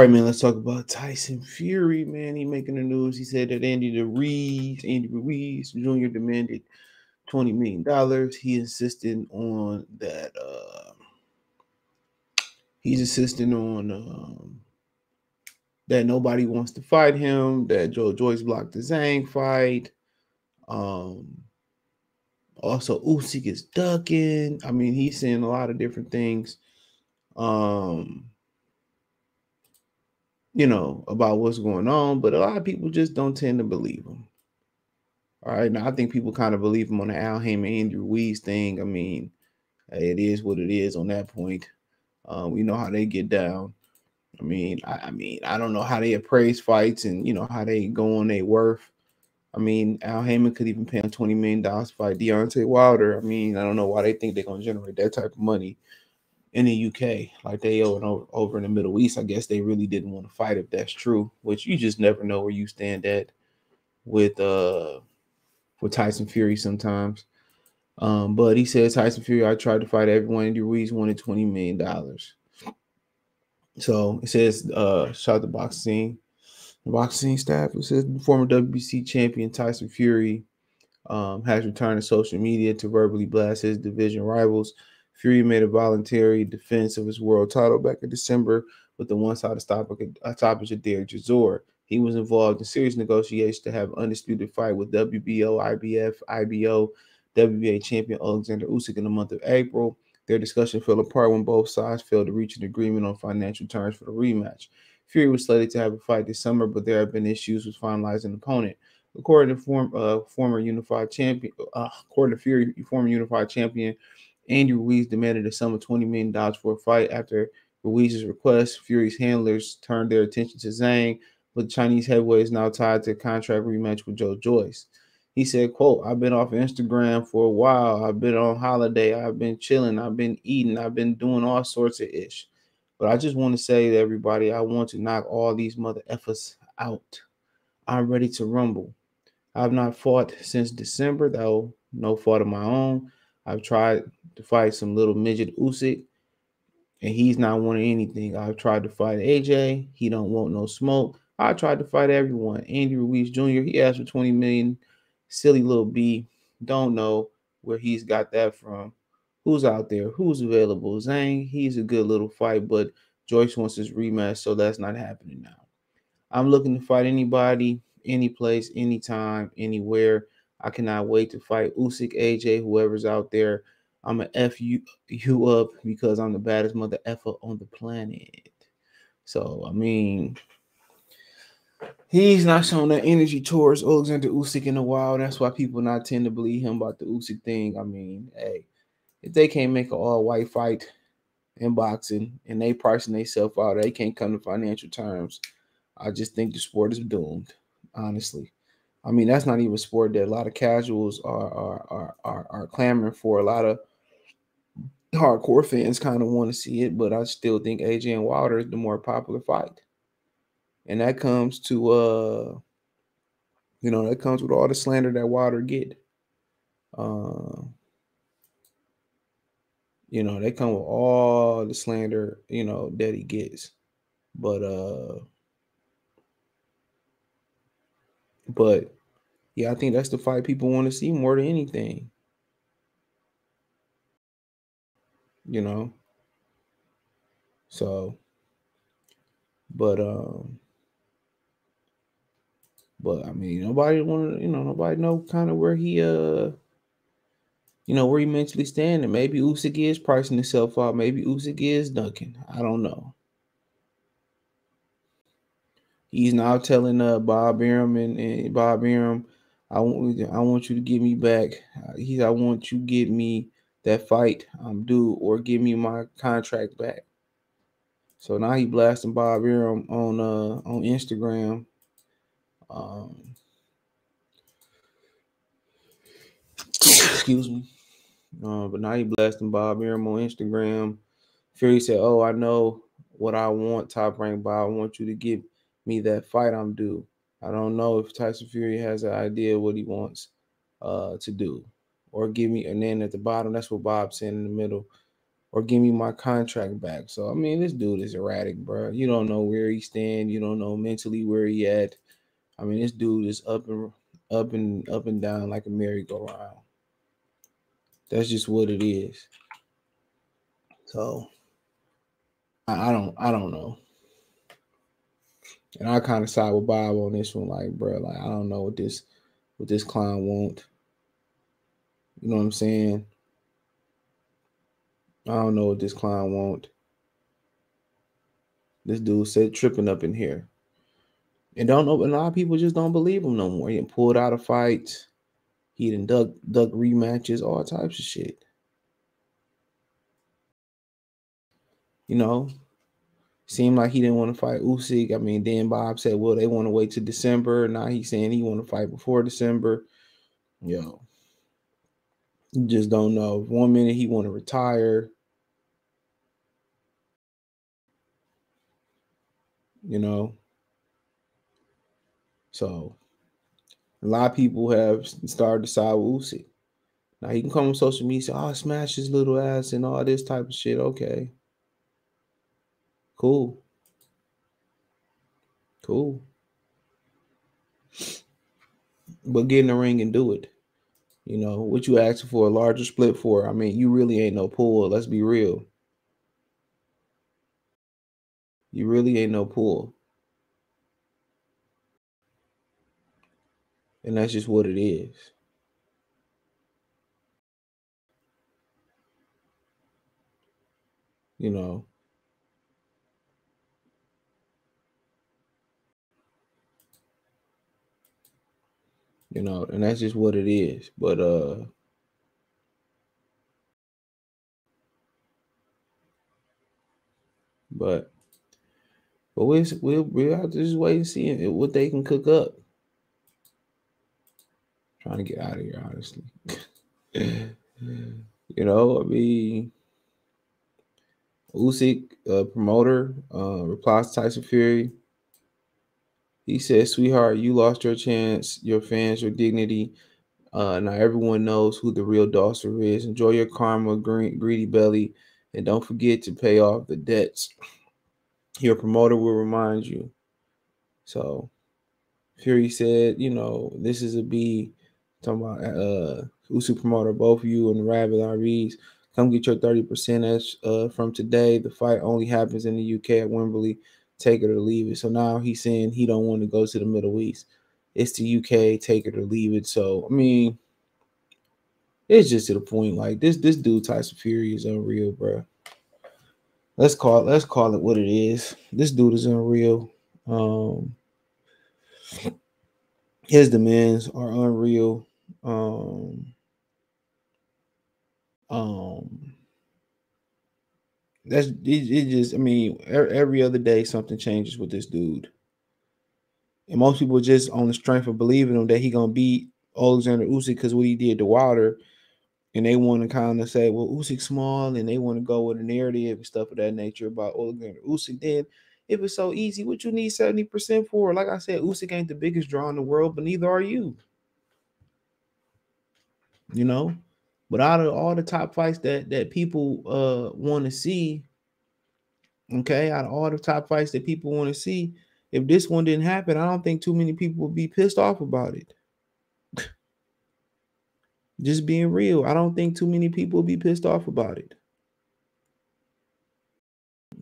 right, man. Let's talk about Tyson Fury, man. He making the news. He said that Andy Ruiz, Andy Ruiz Jr. demanded twenty million dollars. He insisted on that. Uh, he's insisting on um, that nobody wants to fight him. That Joe Joyce blocked the Zhang fight. Um, also, Usyk is ducking. I mean, he's saying a lot of different things. Um, you know, about what's going on, but a lot of people just don't tend to believe him. All right. Now I think people kind of believe him on the Al Haymon Andrew Ruiz thing. I mean, it is what it is on that point. Um, we know how they get down. I mean, I, I, mean, I don't know how they appraise fights and you know how they go on their worth. I mean, Al Haymon could even pay him $20 million to fight Deontay Wilder. I mean, I don't know why they think they're gonna generate that type of money in the UK, like they over, over in the Middle East. I guess they really didn't want to fight if that's true, which you just never know where you stand at with uh with Tyson Fury sometimes. Um, but he says Tyson Fury, I tried to fight everyone. Andy Ruiz wanted $20 million. So it says uh shot the boxing boxing staff. It says former WBC champion Tyson Fury um, has returned to social media to verbally blast his division rivals Fury made a voluntary defense of his world title back in December with the one-sided stoppage of Derek Chisora. He was involved in serious negotiations to have undisputed fight with WBO, IBF, IBO, WBA champion Alexander Usyk in the month of April. Their discussion fell apart when both sides failed to reach an agreement on financial terms for the rematch. Fury was slated to have a fight this summer, but there have been issues with finalizing an opponent. According to form, uh, former unified champion, uh, according to Fury, former unified champion Andy Ruiz demanded a sum of $20 million for a fight after Ruiz's request. Fury's handlers turned their attention to Zhang, but the Chinese heavyweight is now tied to a contract rematch with Joe Joyce. He said, quote, I've been off Instagram for a while. I've been on holiday. I've been chilling. I've been eating. I've been doing all sorts of ish. But I just want to say to everybody, I want to knock all these mother effers out. I'm ready to rumble. I've not fought since December, though, no fault of my own. I've tried to fight some little midget Usyk, and he's not wanting anything. I've tried to fight AJ. He don't want no smoke. I tried to fight everyone. Andy Ruiz Jr. He asked for 20 million. Silly little B. Don't know where he's got that from. Who's out there? Who's available? Zhang, he's a good little fight, but Joyce wants his rematch, so that's not happening now. I'm looking to fight anybody, any place, anytime, anywhere. I cannot wait to fight Usyk, AJ, whoever's out there. I'm gonna F you, you up because I'm the baddest mother effer on the planet. So I mean, he's not showing that energy towards Alexander Usyk in a while. That's why people not tend to believe him about the Usyk thing. I mean, hey, if they can't make an all-white fight in boxing and they pricing themselves out, they can't come to financial terms. I just think the sport is doomed, honestly. I mean, that's not even a sport that a lot of casuals are are are are, are clamoring for. A lot of hardcore fans kind of want to see it, but I still think AJ and Wilder is the more popular fight. And that comes to uh you know, that comes with all the slander that Wilder get. Uh you know, they come with all the slander, you know, that he gets. But uh but yeah, I think that's the fight people want to see more than anything. You know. So but um but I mean nobody wanna, you know, nobody know kind of where he uh you know where he mentally standing. Maybe Usyk is pricing himself out. Maybe Usyk is dunking. I don't know. He's now telling uh Bob Arum and, and Bob Arum, I want I want you to give me back. He I want you to give me that fight I'm due or give me my contract back. So now he blasting Bob Arum on uh on Instagram. Um excuse me. Uh, but now he blasting Bob Arum on Instagram. Fury said, Oh, I know what I want, top rank Bob. I want you to give me that fight I'm due. I don't know if Tyson Fury has an idea what he wants uh, to do or give me. And then at the bottom, that's what Bob said in the middle. or give me my contract back. So I mean, this dude is erratic, bro. You don't know where he stand. You don't know mentally where he at. I mean, this dude is up and up and up and down like a merry-go-round. That's just what it is. So I, I don't I don't know. And I kind of side with Bob on this one, like, bro, like I don't know what this what this clown want. You know what I'm saying? I don't know what this clown want. This dude said tripping up in here. And don't know, a lot of people just don't believe him no more. He pulled out of fights. He done duck duck rematches, all types of shit. You know, seemed like he didn't want to fight Usyk. I mean, then Bob said, "Well, they want to wait to December." Now he's saying he want to fight before December. Yo, you just don't know. One minute he want to retire. You know, so a lot of people have started to side with Usyk. Now he can come on social media say, "Oh, smash his little ass" and all this type of shit. Okay, cool, cool. But get in the ring and do it. You know what you asking for a larger split for? I mean, you really ain't no pull. Let's be real. You really ain't no pull. And that's just what it is. You know. You know, and that's just what it is. But uh but but we'll we'll we'll have to just wait and see what they can cook up. Trying to get out of here, honestly. you know, I mean, Usyk, uh, promoter, uh, replies to Tyson Fury. He says, "Sweetheart, you lost your chance, your fans, your dignity. Uh, now everyone knows who the real Dawser is. Enjoy your karma, green, greedy belly, and don't forget to pay off the debts. Your promoter will remind you." So, Fury said, "You know, this is a B talking about uh Usyk promoter, both you and Rabbit RVs. Come get your 30% as uh from today. The fight only happens in the UK at Wembley. Take it or leave it. So now he's saying he don't want to go to the Middle East. It's the UK, take it or leave it. So I mean, it's just to the point. Like this, this dude Tyson Fury is unreal, bro. Let's call it, let's call it what it is. This dude is unreal. Um his demands are unreal. Um, um, that's it, it. Just, I mean, every other day something changes with this dude, and most people just on the strength of believing him that he gonna beat Alexander Usyk because what he did to Wilder, and they want to kind of say, well, Usyk small, and they want to go with a narrative and stuff of that nature about Alexander Usyk. Then, if it's so easy, what you need seventy percent for? Like I said, Usyk ain't the biggest draw in the world, but neither are you you know. But out of all the top fights that that people uh want to see, okay, out of all the top fights that people want to see, if this one didn't happen, I don't think too many people would be pissed off about it. Just being real, I don't think too many people would be pissed off about it.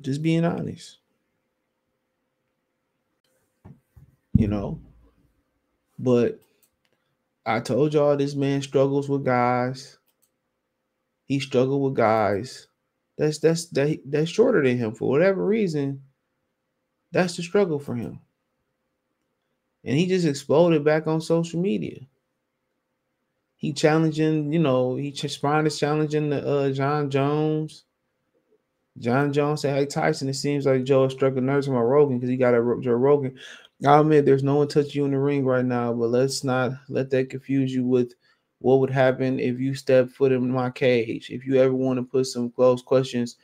Just being honest. You know, but I told y'all this man struggles with guys. He struggled with guys. That's that's that that's shorter than him for whatever reason. That's the struggle for him. And he just exploded back on social media. He challenging, you know, he is challenging the uh, Jon Jones. Jon Jones said, "Hey Tyson, it seems like Joe struck a nerve with my Rogan because he got a Joe Rogan. I'll admit there's no one touching you in the ring right now, but let's not let that confuse you with what would happen if you step foot in my cage. If you ever want to put some close questions,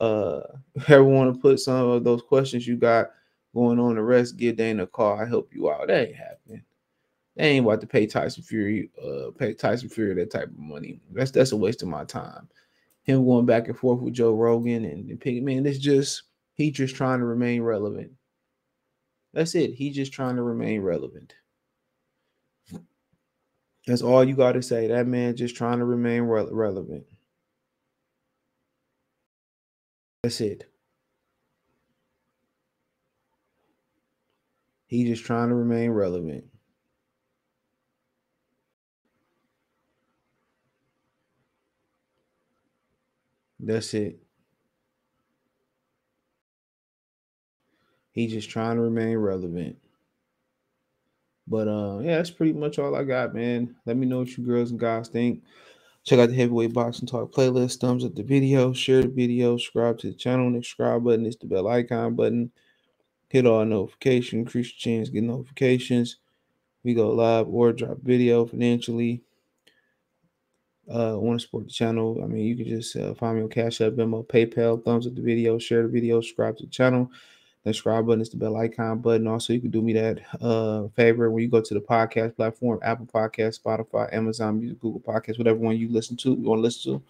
uh, ever want to put some of those questions you got going on the rest, give Dana a call. I help you out. That ain't happening. They ain't about to pay Tyson Fury, uh, pay Tyson Fury that type of money. That's that's a waste of my time. him going back and forth with Joe Rogan and, and pick, man, it's just he just trying to remain relevant. That's it. He just trying to remain relevant. That's all you got to say. That man just trying to remain re- relevant. That's it. He just trying to remain relevant. That's it. He just trying to remain relevant. But uh yeah, that's pretty much all I got, man. Let me know what you girls and guys think. Check out the Heavyweight Boxing Talk playlist. Thumbs up the video, share the video, subscribe to the channel. The subscribe button is the bell icon button. Hit all notifications, increase your chance get notifications. We go live or drop video financially. Uh, want to support the channel? I mean, you can just uh, find me on Cash App, Venmo, PayPal. Thumbs up the video, share the video, subscribe to the channel. The subscribe button is the bell icon button. Also, you can do me that uh, favor when you go to the podcast platform, Apple Podcast, Spotify, Amazon Music, Google Podcast, whatever one you listen to, you want to listen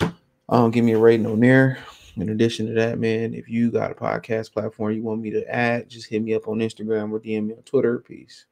to. Um, give me a rating on there. In addition to that, man, if you got a podcast platform you want me to add, just hit me up on Instagram or DM me on Twitter. Peace.